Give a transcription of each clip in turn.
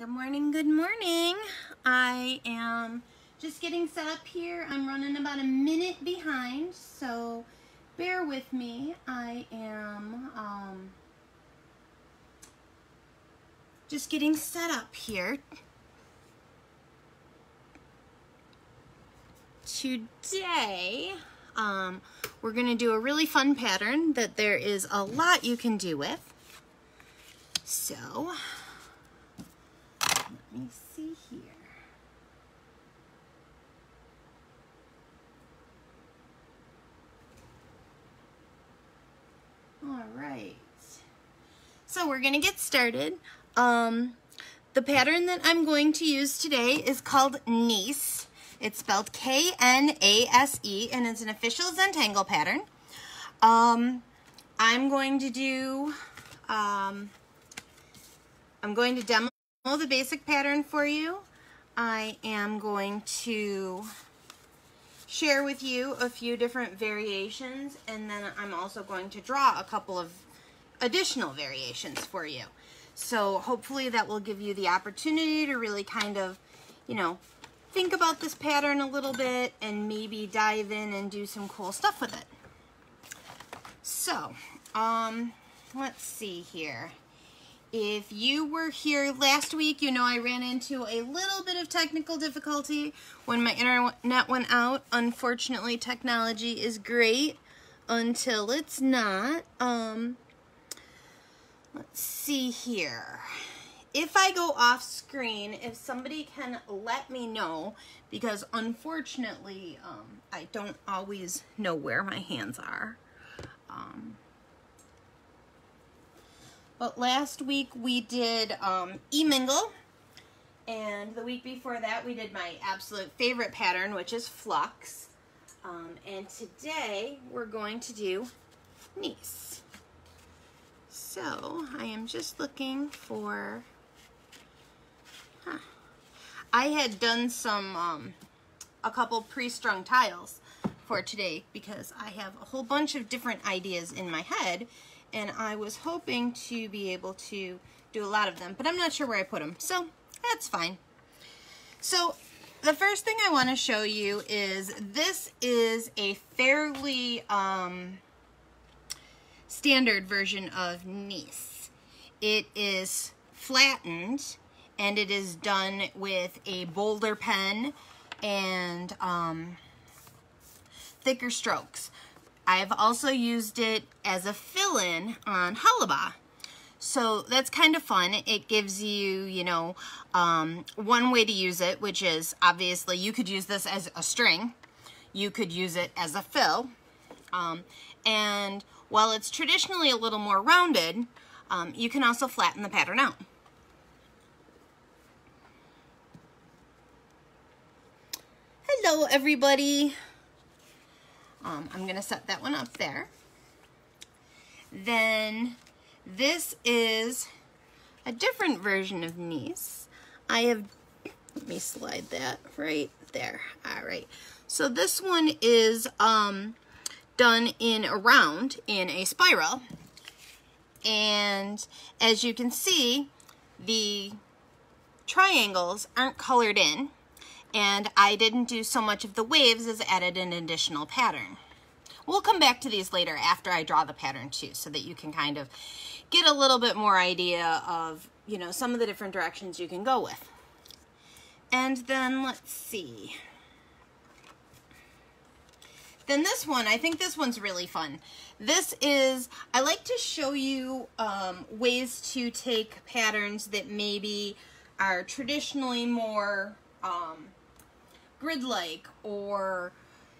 good morning, good morning. I am just getting set up here. I'm running about a minute behind, so bear with me. I am um, just getting set up here. Today, um, we're going to do a really fun pattern that there is a lot you can do with. So, me see here. All right. So we're going to get started. Um, the pattern that I'm going to use today is called Knase. It's spelled K-N-A-S-E, and it's an official Zentangle pattern. Um, I'm going to do, um, I'm going to demo the basic pattern for you. I am going to share with you a few different variations and then I'm also going to draw a couple of additional variations for you. So hopefully that will give you the opportunity to really kind of, you know, think about this pattern a little bit and maybe dive in and do some cool stuff with it. So, um, let's see here. If you were here last week, you know I ran into a little bit of technical difficulty when my internet went out. Unfortunately, technology is great until it's not. Um, let's see here. If I go off screen, if somebody can let me know, because unfortunately, um, I don't always know where my hands are. Um, but last week we did um, Emingle. And the week before that we did my absolute favorite pattern, which is Flux. Um, and today we're going to do Knase. So I am just looking for, huh. I had done some, um, a couple pre-strung tiles for today because I have a whole bunch of different ideas in my head and I was hoping to be able to do a lot of them, but I'm not sure where I put them, so that's fine. So the first thing I want to show you is this is a fairly um, standard version of Knase. It is flattened and it is done with a bolder pen and um, thicker strokes. I've also used it as a fill-in on Hollibaugh. So that's kind of fun. It gives you, you know, um, one way to use it, which is obviously you could use this as a string. You could use it as a fill. Um, and while it's traditionally a little more rounded, um, you can also flatten the pattern out. Hello, everybody. Um, I'm going to set that one up there. Then this is a different version of Knase. I have, let me slide that right there. All right. So this one is um, done in a round in a spiral. And as you can see, the triangles aren't colored in and I didn't do so much of the waves as added an additional pattern. We'll come back to these later after I draw the pattern too, so that you can kind of get a little bit more idea of, you know, some of the different directions you can go with. And then let's see. Then this one, I think this one's really fun. This is, I like to show you um, ways to take patterns that maybe are traditionally more um, grid-like or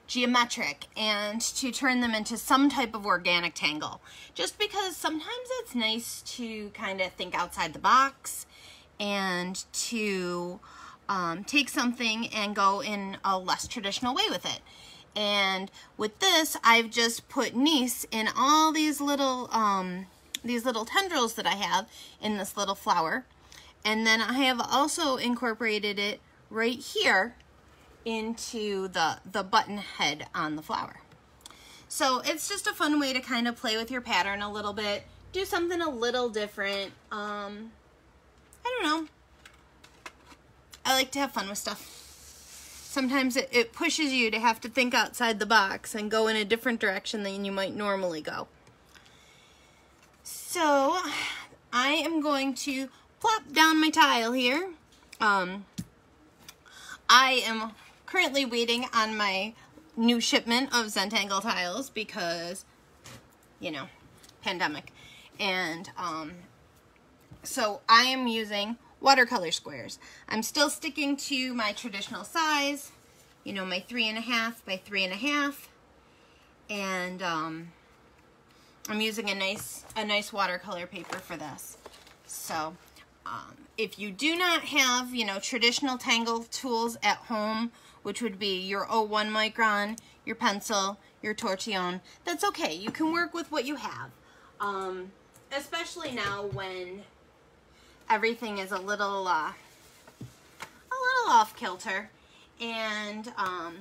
geometric and to turn them into some type of organic tangle. Just because sometimes it's nice to kind of think outside the box and to um, take something and go in a less traditional way with it. And with this, I've just put Knase in all these little, um, these little tendrils that I have in this little flower. And then I have also incorporated it right here into the, the button head on the flower. So it's just a fun way to kind of play with your pattern a little bit, do something a little different. Um, I don't know. I like to have fun with stuff. Sometimes it, it pushes you to have to think outside the box and go in a different direction than you might normally go. So I am going to plop down my tile here. Um, I am currently waiting on my new shipment of Zentangle tiles because, you know, pandemic. And um, so I am using watercolor squares. I'm still sticking to my traditional size, you know, my three and a half by three and a half. And um, I'm using a nice, a nice watercolor paper for this. So um, if you do not have, you know, traditional Tangle tools at home, which would be your 01 micron, your pencil, your tortillon. that's okay. You can work with what you have. Um, especially now when everything is a little, uh, a little off kilter. And um,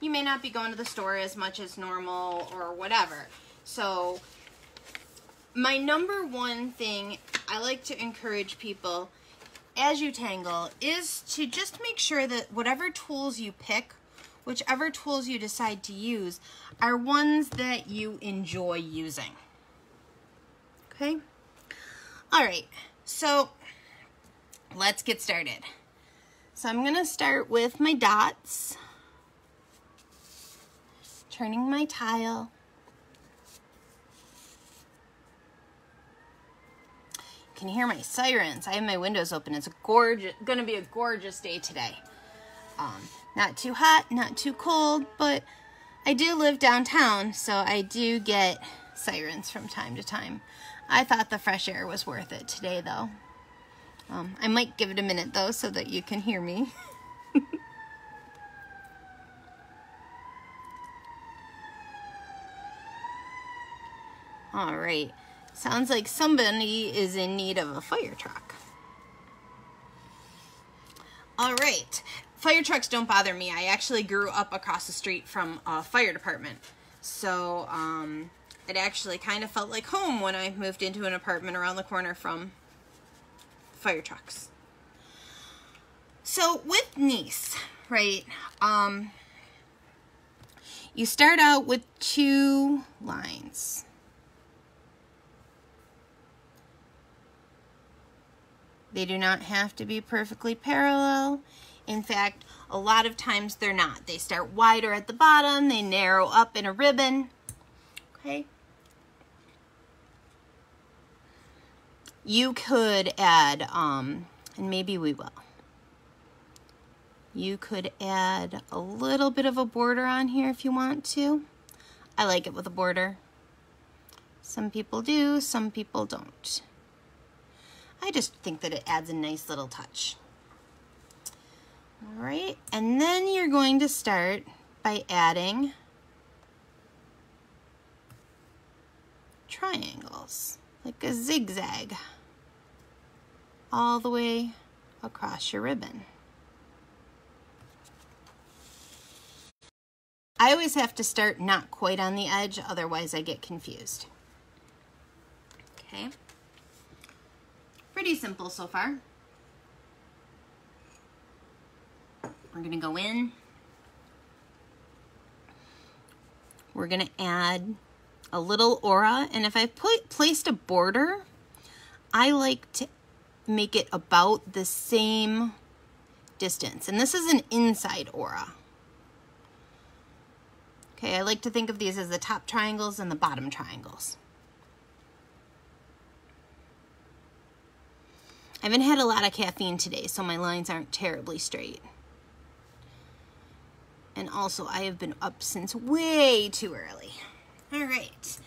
you may not be going to the store as much as normal or whatever. So my number one thing I like to encourage people as you tangle is to just make sure that whatever tools you pick, whichever tools you decide to use, are ones that you enjoy using. Okay? All right, so let's get started. So I'm gonna start with my dots, turning my tile. Can hear my sirens. I have my windows open. It's a gorgeous, gonna be a gorgeous day today. Um, not too hot, not too cold, but I do live downtown, so I do get sirens from time to time. I thought the fresh air was worth it today, though. Um, I might give it a minute, though, so that you can hear me. All right. Sounds like somebody is in need of a fire truck. All right. Fire trucks don't bother me. I actually grew up across the street from a fire department. So, um, it actually kind of felt like home when I moved into an apartment around the corner from fire trucks. So with Knase, right, um, you start out with two lines. They do not have to be perfectly parallel. In fact, a lot of times they're not. They start wider at the bottom, they narrow up in a ribbon. Okay. You could add, um, and maybe we will. You could add a little bit of a border on here if you want to. I like it with a border. Some people do, some people don't. I just think that it adds a nice little touch. All right, and then you're going to start by adding triangles, like a zigzag, all the way across your ribbon. I always have to start not quite on the edge, otherwise I get confused. Okay. Pretty simple so far. We're gonna go in. We're gonna add a little aura. And if I put placed a border, I like to make it about the same distance. And this is an inside aura. Okay, I like to think of these as the top triangles and the bottom triangles. I haven't had a lot of caffeine today, so my lines aren't terribly straight. And also, I have been up since way too early. All right,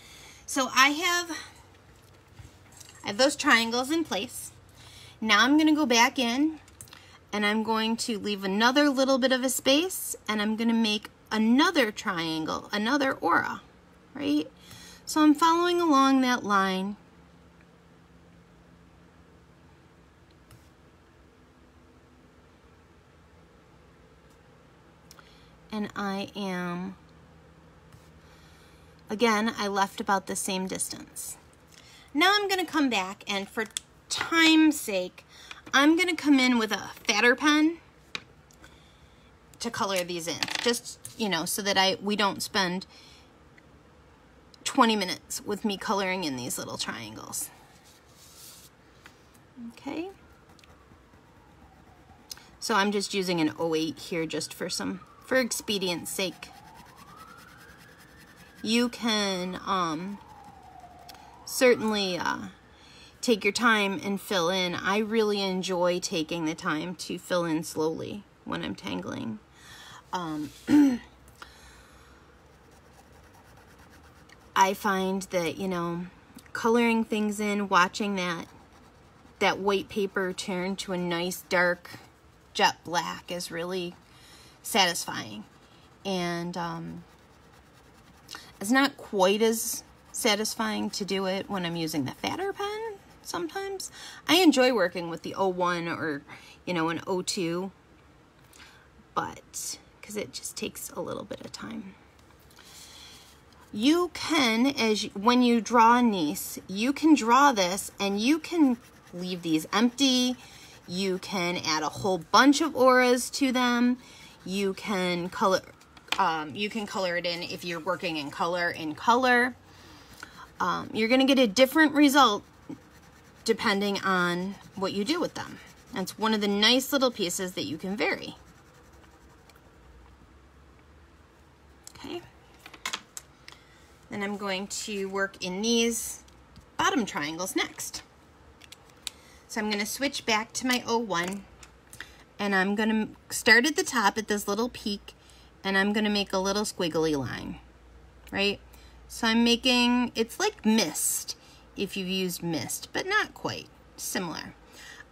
so I have, I have those triangles in place. Now I'm gonna go back in and I'm going to leave another little bit of a space and I'm gonna make another triangle, another aura, right? So I'm following along that line and I am, again, I left about the same distance. Now I'm gonna come back and for time's sake, I'm gonna come in with a fatter pen to color these in. Just, you know, so that I we don't spend 20 minutes with me coloring in these little triangles. Okay. So I'm just using an 08 here just for some, for expedience sake. You can um, certainly uh, take your time and fill in. I really enjoy taking the time to fill in slowly when I'm tangling. Um, I find that, you know, coloring things in, watching that that white paper turn to a nice dark jet black is really satisfying. And um, it's not quite as satisfying to do it when I'm using the fatter pen sometimes. I enjoy working with the 01 or, you know, an 02, but because it just takes a little bit of time. You can, as when you draw a Knase, you can draw this and you can leave these empty. You can add a whole bunch of auras to them. You can color, um, you can color it in if you're working in color in color. Um, you're going to get a different result depending on what you do with them. That's one of the nice little pieces that you can vary. Okay. Then I'm going to work in these bottom triangles next. So I'm going to switch back to my 01 and I'm going to start at the top at this little peak and I'm going to make a little squiggly line, right? So I'm making, it's like mist if you've used mist, but not quite, similar.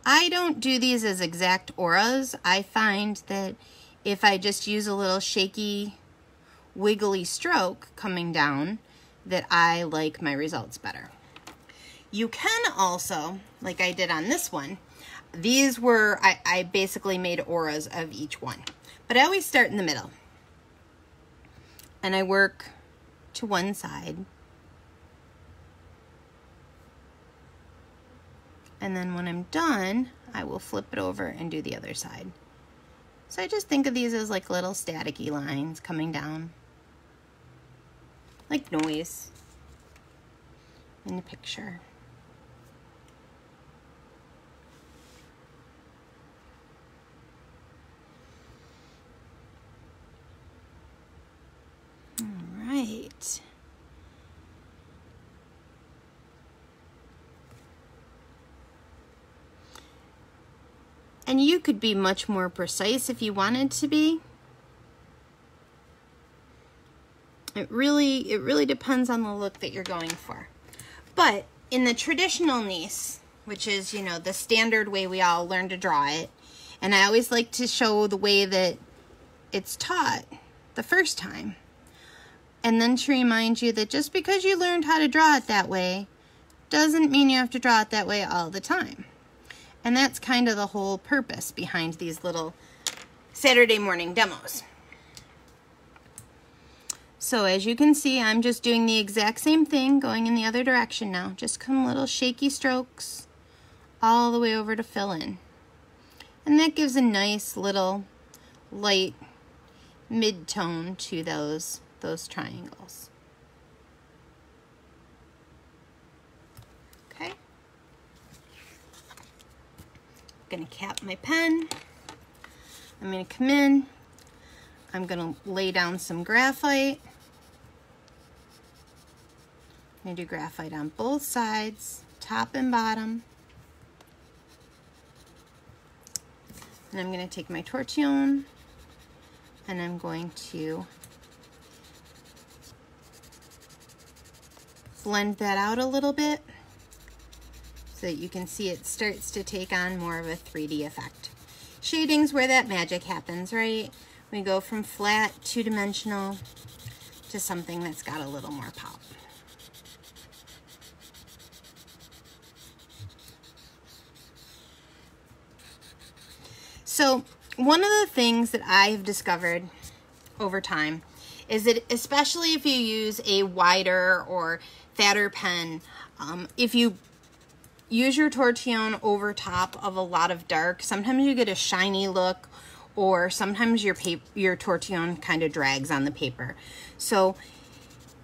I don't do these as exact auras. I find that if I just use a little shaky, wiggly stroke coming down, that I like my results better. You can also, like I did on this one, these were, I, I basically made auras of each one. But I always start in the middle. And I work to one side. And then when I'm done, I will flip it over and do the other side. So I just think of these as like little staticky lines coming down. Like noise in the picture. All right. And you could be much more precise if you wanted to be. It really, it really depends on the look that you're going for. But in the traditional Knase, which is, you know, the standard way we all learn to draw it, and I always like to show the way that it's taught the first time. And then to remind you that just because you learned how to draw it that way doesn't mean you have to draw it that way all the time. And that's kind of the whole purpose behind these little Saturday morning demos. So as you can see, I'm just doing the exact same thing, going in the other direction now. Just come little shaky strokes all the way over to fill in. And that gives a nice little light mid-tone to those, those triangles. Okay. I'm gonna cap my pen. I'm gonna come in. I'm gonna lay down some graphite. I'm to do graphite on both sides, top and bottom. And I'm going to take my tortillon and I'm going to blend that out a little bit so that you can see it starts to take on more of a 3D effect. Shading's where that magic happens, right? We go from flat, two-dimensional to something that's got a little more pop. So one of the things that I have discovered over time is that especially if you use a wider or fatter pen, um, if you use your tortillon over top of a lot of dark, sometimes you get a shiny look or sometimes your paper, your tortillon kind of drags on the paper. So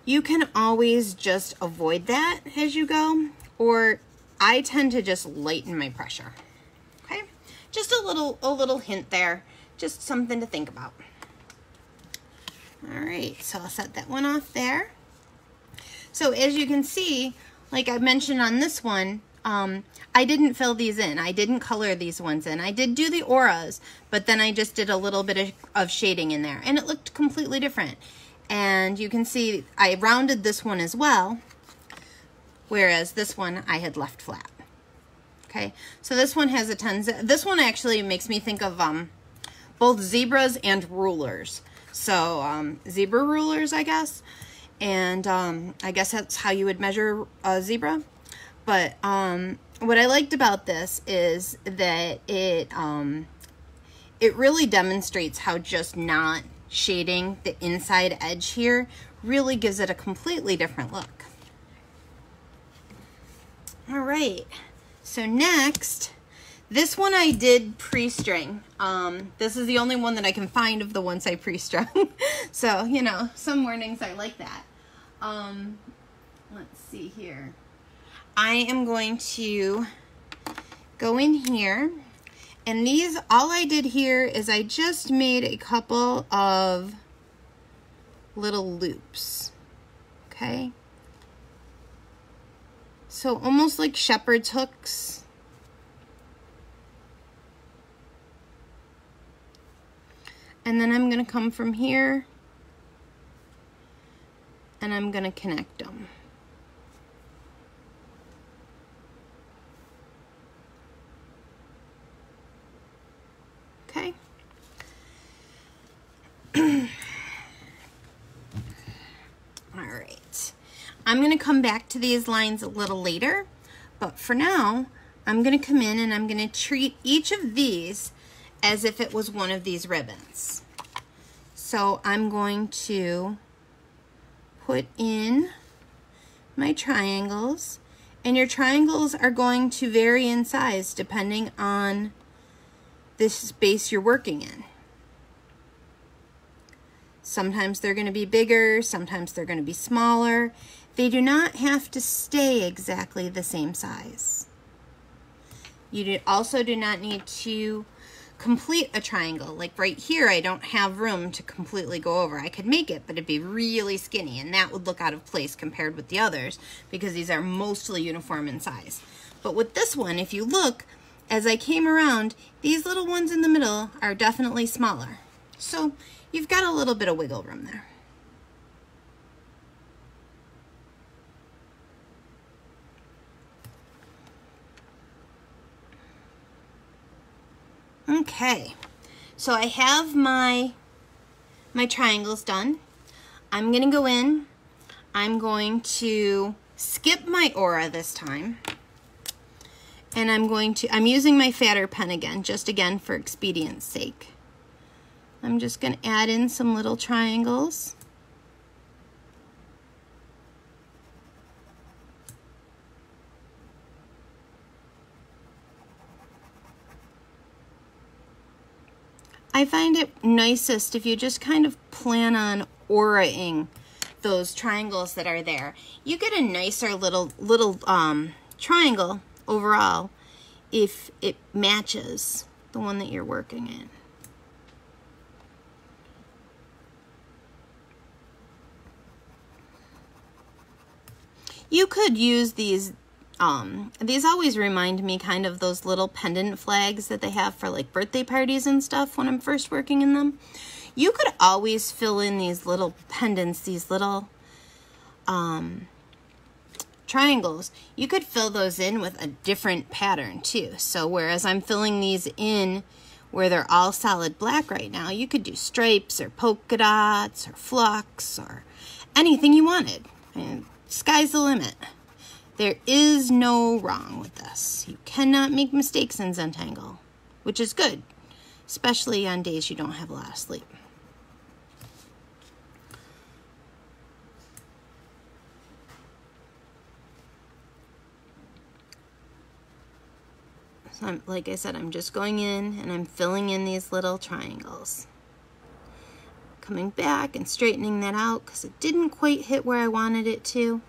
you can always just avoid that as you go, or I tend to just lighten my pressure. Okay, just a little, a little hint there, just something to think about. All right, so I'll set that one off there. So as you can see, like I mentioned on this one, um, I didn't fill these in. I didn't color these ones in. I did do the auras, but then I just did a little bit of, of shading in there and it looked completely different. And you can see I rounded this one as well, whereas this one I had left flat. Okay, so this one has a tons. Of, this one actually makes me think of um, both zebras and rulers. So um, zebra rulers, I guess. And um, I guess that's how you would measure a zebra. But um, what I liked about this is that it um, it really demonstrates how just not shading the inside edge here really gives it a completely different look. All right, so next, this one I did pre-string. Um, this is the only one that I can find of the ones I pre-strung. so, you know, some mornings I like that. Um, let's see here. I am going to go in here and these, all I did here is I just made a couple of little loops, okay? So almost like shepherd's hooks. And then I'm going to come from here and I'm going to connect them. Okay. All right. I'm going to come back to these lines a little later, but for now, I'm going to come in and I'm going to treat each of these as if it was one of these ribbons. So I'm going to put in my triangles and your triangles are going to vary in size depending on this space you're working in. Sometimes they're going to be bigger, sometimes they're going to be smaller. They do not have to stay exactly the same size. You also do not need to complete a triangle. Like right here, I don't have room to completely go over. I could make it, but it'd be really skinny, and that would look out of place compared with the others because these are mostly uniform in size. But with this one, if you look, as I came around, these little ones in the middle are definitely smaller. So you've got a little bit of wiggle room there. Okay, so I have my, my triangles done. I'm gonna go in, I'm going to skip my aura this time and I'm going to, I'm using my fatter pen again, just again for expedience sake. I'm just going to add in some little triangles. I find it nicest if you just kind of plan on auraing those triangles that are there. You get a nicer little little um, triangle overall if it matches the one that you're working in. You could use these, um, these always remind me kind of those little pendant flags that they have for like birthday parties and stuff when I'm first working in them. You could always fill in these little pendants, these little, um, triangles, you could fill those in with a different pattern too. So whereas I'm filling these in where they're all solid black right now, you could do stripes or polka dots or flux or anything you wanted. And sky's the limit. There is no wrong with this. You cannot make mistakes in Zentangle, which is good, especially on days you don't have a lot of sleep. So I'm, like I said, I'm just going in and I'm filling in these little triangles. Coming back and straightening that out because it didn't quite hit where I wanted it to.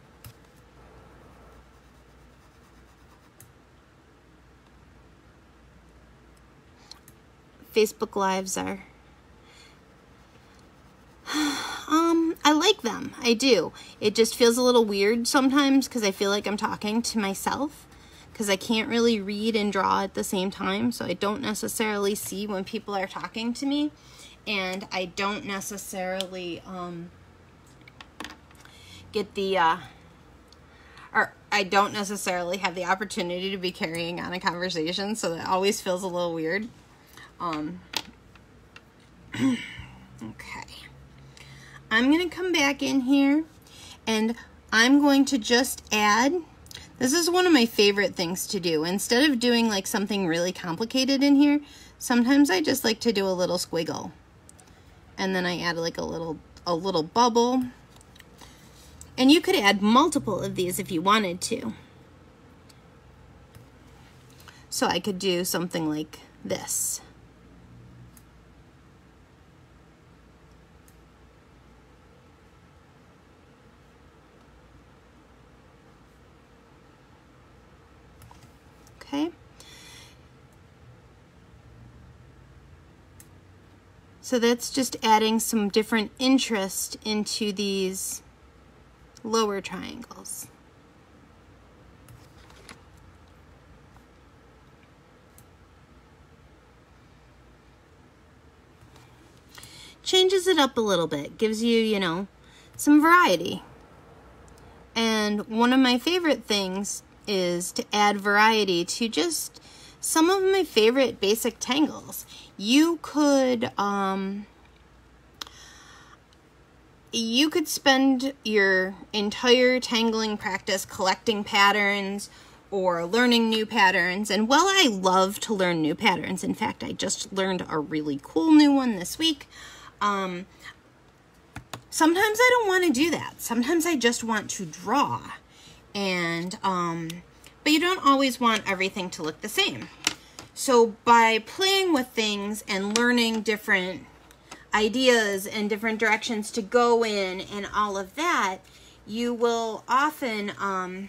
Facebook Lives are um, I like them. I do. It just feels a little weird sometimes because I feel like I'm talking to myself because I can't really read and draw at the same time. So I don't necessarily see when people are talking to me. And I don't necessarily um, get the, uh, or I don't necessarily have the opportunity to be carrying on a conversation. So that always feels a little weird. Um, okay. I'm going to come back in here and I'm going to just add, this is one of my favorite things to do. Instead of doing like something really complicated in here, sometimes I just like to do a little squiggle. And then I add like a little, a little bubble. And you could add multiple of these if you wanted to. So I could do something like this. Okay? So that's just adding some different interest into these lower triangles. Changes it up a little bit, gives you, you know, some variety. And one of my favorite things is to add variety to just some of my favorite basic tangles. You could, um, you could spend your entire tangling practice collecting patterns or learning new patterns. And while I love to learn new patterns, in fact, I just learned a really cool new one this week. Um, sometimes I don't want to do that. Sometimes I just want to draw and um, but you don't always want everything to look the same. So by playing with things and learning different ideas and different directions to go in and all of that, you will often um,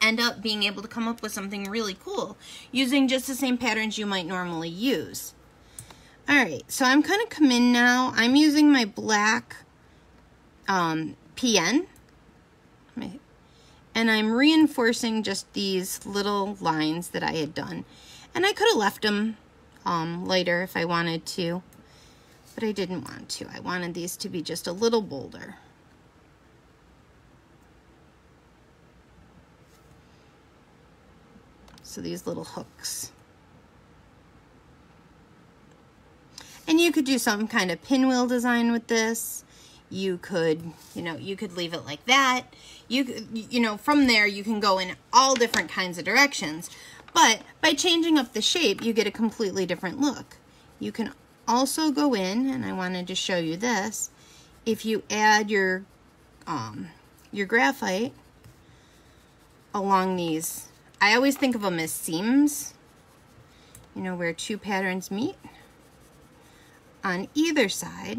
end up being able to come up with something really cool using just the same patterns you might normally use. All right, so I'm kind of come in now. I'm using my black um, PN, and I'm reinforcing just these little lines that I had done. And I could have left them um, later if I wanted to, but I didn't want to. I wanted these to be just a little bolder. So these little hooks. And you could do some kind of pinwheel design with this you could, you know, you could leave it like that. You, you know, from there you can go in all different kinds of directions. But by changing up the shape, you get a completely different look. You can also go in, and I wanted to show you this, if you add your, um, your graphite along these, I always think of them as seams, you know, where two patterns meet on either side.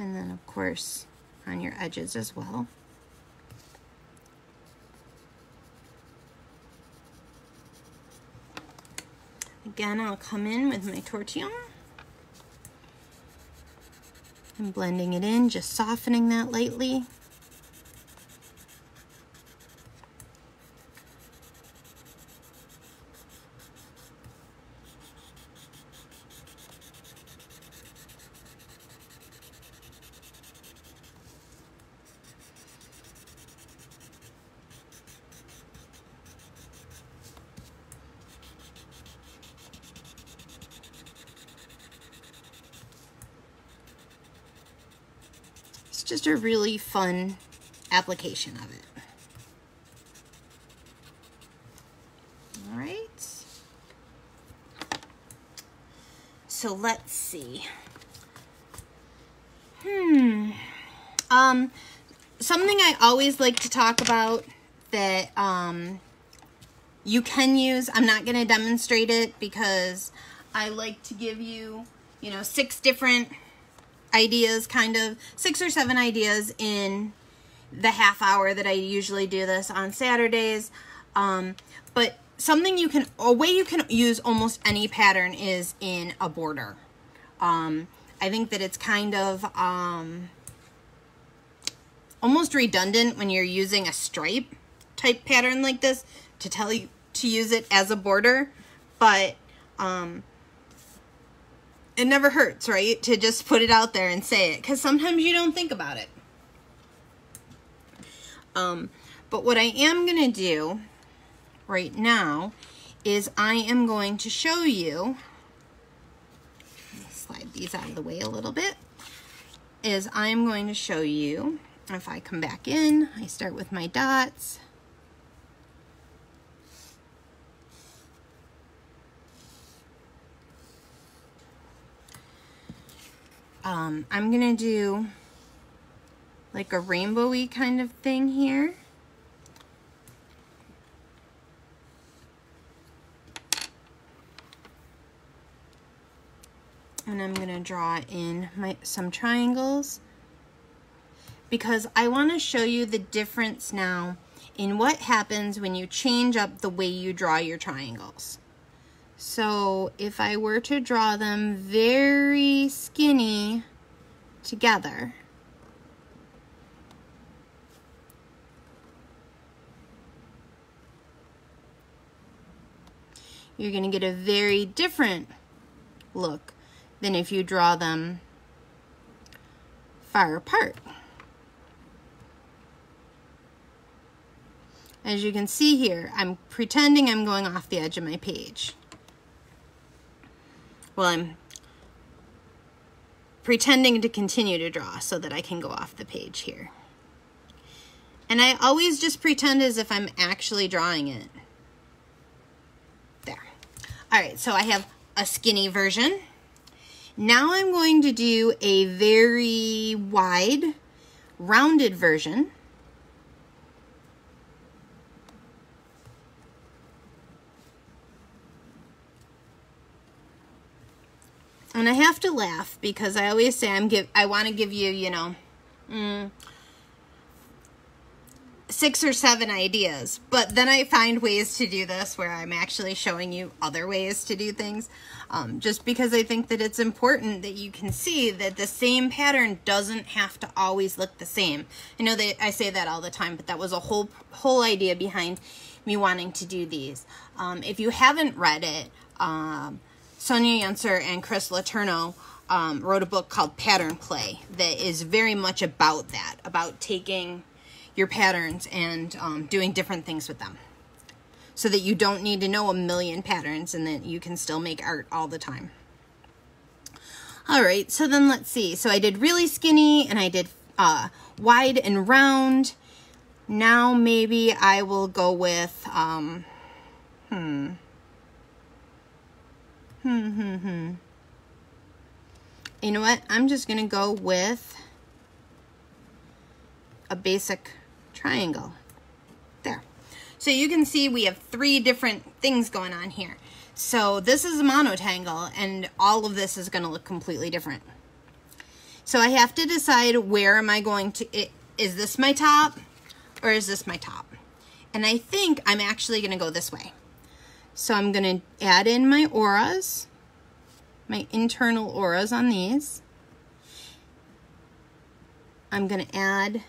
And then of course on your edges as well. Again, I'll come in with my tortillon and blending it in, just softening that lightly. Just a really fun application of it. All right. So let's see. Hmm. Um, something I always like to talk about that um, you can use. I'm not going to demonstrate it because I like to give you, you know, six different ideas, kind of six or seven ideas in the half hour that I usually do this on Saturdays. Um, but something you can, a way you can use almost any pattern is in a border. Um, I think that it's kind of um, almost redundant when you're using a stripe type pattern like this to tell you to use it as a border, but um, it never hurts, right? To just put it out there and say it because sometimes you don't think about it. Um, but what I am going to do right now is I am going to show you, slide these out of the way a little bit, is I am going to show you, if I come back in, I start with my dots, um, I'm going to do like a rainbowy kind of thing here. And I'm going to draw in my some triangles because I want to show you the difference now in what happens when you change up the way you draw your triangles. So if I were to draw them very skinny together, you're going to get a very different look than if you draw them far apart. As you can see here, I'm pretending I'm going off the edge of my page well, I'm pretending to continue to draw so that I can go off the page here. And I always just pretend as if I'm actually drawing it. There. All right, so I have a skinny version. Now I'm going to do a very wide, rounded version. And I have to laugh because I always say I'm give I want to give you, you know, mm, six or seven ideas. But then I find ways to do this where I'm actually showing you other ways to do things. Um, just because I think that it's important that you can see that the same pattern doesn't have to always look the same. I know that I say that all the time, but that was a whole whole idea behind me wanting to do these. Um, if you haven't read it, um, Sonia Yenser and Chris Letourneau um, wrote a book called Pattern Play that is very much about that, about taking your patterns and um, doing different things with them so that you don't need to know a million patterns and that you can still make art all the time. All right, so then let's see. So I did really skinny and I did uh, wide and round. Now maybe I will go with, um, hmm, Hmm, hmm, hmm. You know what? I'm just going to go with a basic triangle. There. So you can see we have three different things going on here. So this is a monotangle and all of this is going to look completely different. So I have to decide where am I going to, it, is this my top or is this my top? And I think I'm actually going to go this way. So I'm going to add in my auras, my internal auras on these. I'm going to add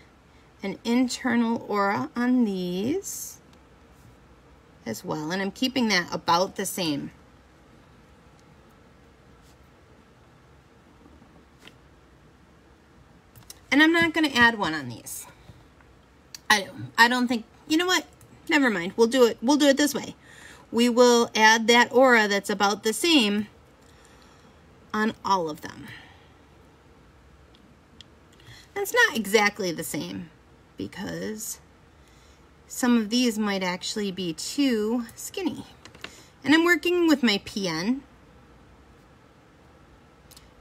an internal aura on these as well. And I'm keeping that about the same. And I'm not going to add one on these. I don't, I don't think, you know what? Never mind. We'll do it. We'll do it this way we will add that aura that's about the same on all of them. That's not exactly the same because some of these might actually be too skinny. And I'm working with my PN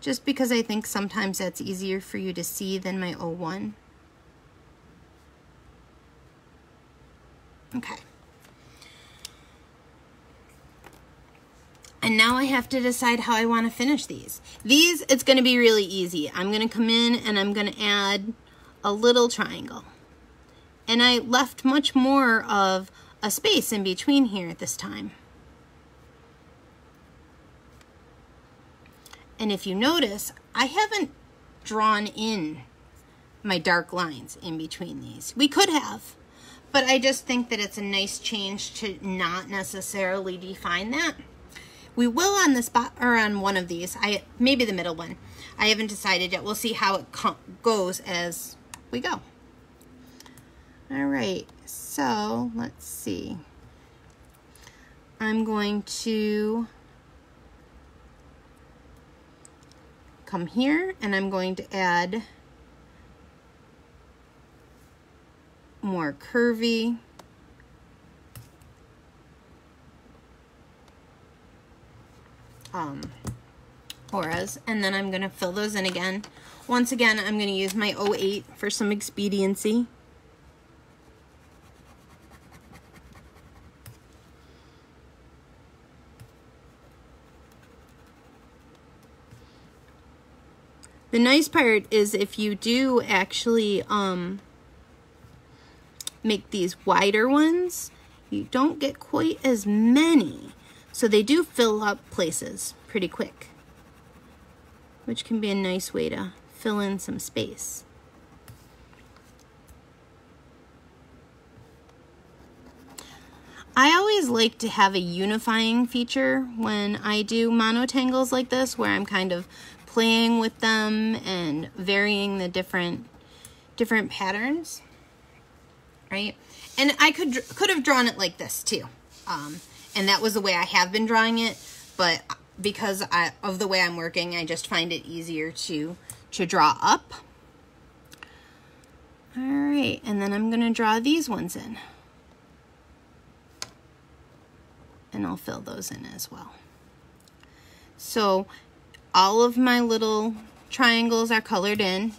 just because I think sometimes that's easier for you to see than my O1. Okay. And now I have to decide how I want to finish these. These, it's going to be really easy. I'm going to come in and I'm going to add a little triangle. And I left much more of a space in between here at this time. And if you notice, I haven't drawn in my dark lines in between these. We could have, but I just think that it's a nice change to not necessarily define that. We will on the spot or on one of these. I maybe the middle one. I haven't decided yet. We'll see how it goes as we go. All right, so let's see. I'm going to come here and I'm going to add more curvy um, auras and then I'm going to fill those in again. Once again, I'm going to use my 08 for some expediency. The nice part is if you do actually um, make these wider ones, you don't get quite as many. So they do fill up places pretty quick, which can be a nice way to fill in some space. I always like to have a unifying feature when I do monotangles like this where I'm kind of playing with them and varying the different different patterns right and I could could have drawn it like this too um, and that was the way I have been drawing it but because I, of the way I'm working I just find it easier to to draw up. All right and then I'm gonna draw these ones in. And I'll fill those in as well. So all of my little triangles are colored in.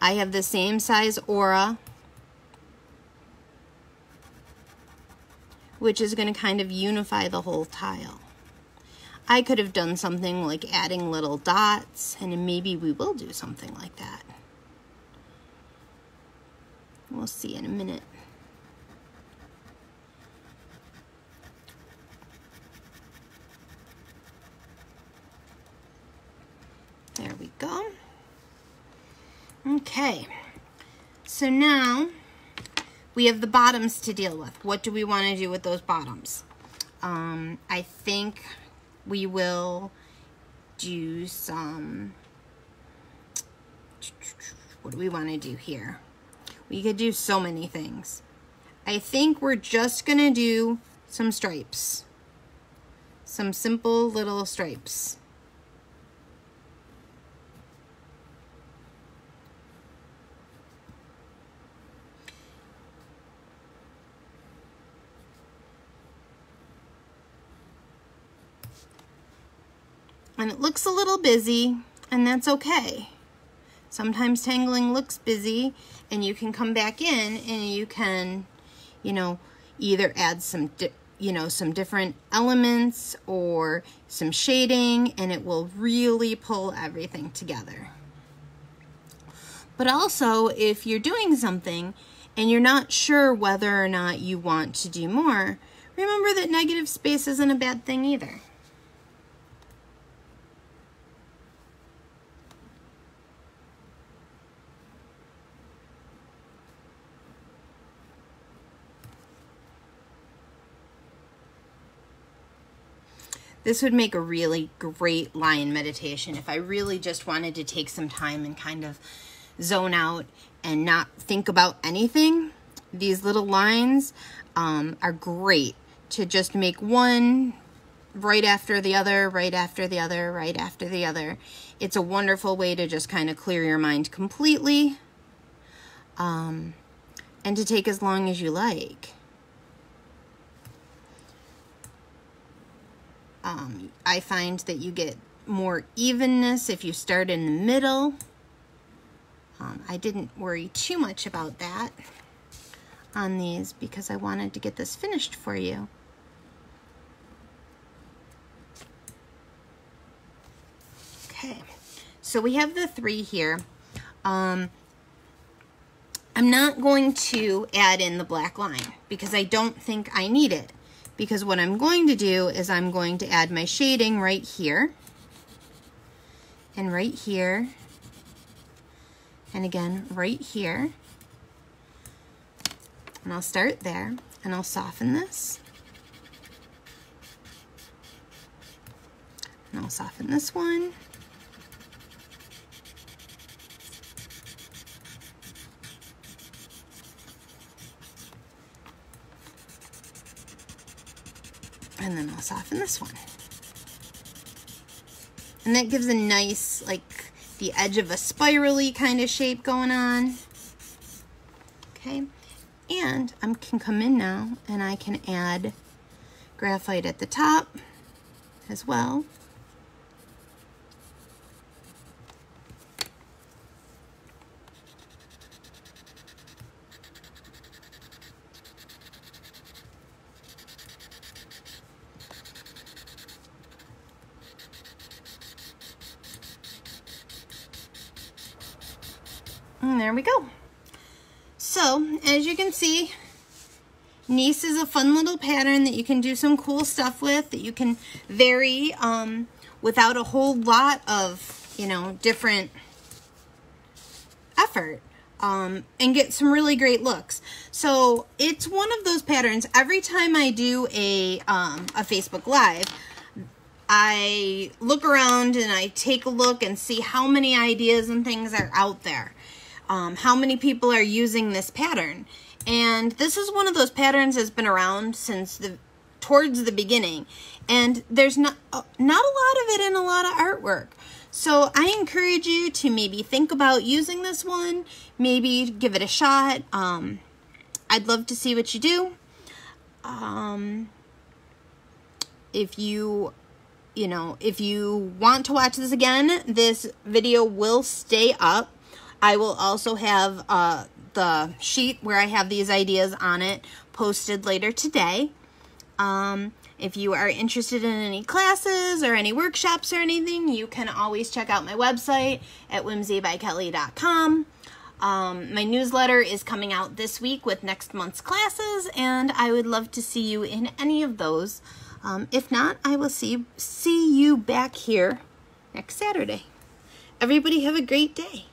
I have the same size aura which is going to kind of unify the whole tile. I could have done something like adding little dots, and maybe we will do something like that. We'll see in a minute. There we go. Okay, so now we have the bottoms to deal with. What do we want to do with those bottoms? Um, I think we will do some, what do we want to do here? We could do so many things. I think we're just going to do some stripes. Some simple little stripes. And it looks a little busy, and that's okay. Sometimes tangling looks busy, and you can come back in and you can, you know, either add some, you know, some different elements or some shading, and it will really pull everything together. But also, if you're doing something and you're not sure whether or not you want to do more, remember that negative space isn't a bad thing either. This would make a really great line meditation if I really just wanted to take some time and kind of zone out and not think about anything. These little lines um, are great to just make one right after the other, right after the other, right after the other. It's a wonderful way to just kind of clear your mind completely um, and to take as long as you like. Um, I find that you get more evenness if you start in the middle. Um, I didn't worry too much about that. on these because I wanted to get this finished for you. Okay, so we have the three here. Um, I'm not going to add in the black line because I don't think I need it. Because what I'm going to do is I'm going to add my shading right here and right here and again right here. And I'll start there and I'll soften this. And I'll soften this one. And then I'll soften this one. And that gives a nice, like, the edge of a spirally kind of shape going on. Okay. And I can come in now and I can add graphite at the top as well. And there we go. So, as you can see, Knase is a fun little pattern that you can do some cool stuff with, that you can vary um, without a whole lot of, you know, different effort. Um, and get some really great looks. So it's one of those patterns. Every time I do a, um, a Facebook Live, I look around and I take a look and see how many ideas and things are out there um, how many people are using this pattern. And this is one of those patterns that's been around since the towards the beginning. And there's not, uh, not a lot of it in a lot of artwork. So I encourage you to maybe think about using this one, maybe give it a shot. Um, I'd love to see what you do. Um, if you, you know, if you want to watch this again, this video will stay up. I will also have uh, the sheet where I have these ideas on it posted later today. Um, if you are interested in any classes or any workshops or anything, you can always check out my website at whimsybykelly.com. Um, my newsletter is coming out this week with next month's classes, and I would love to see you in any of those. Um, if not, I will see see you back here next Saturday. Everybody have a great day.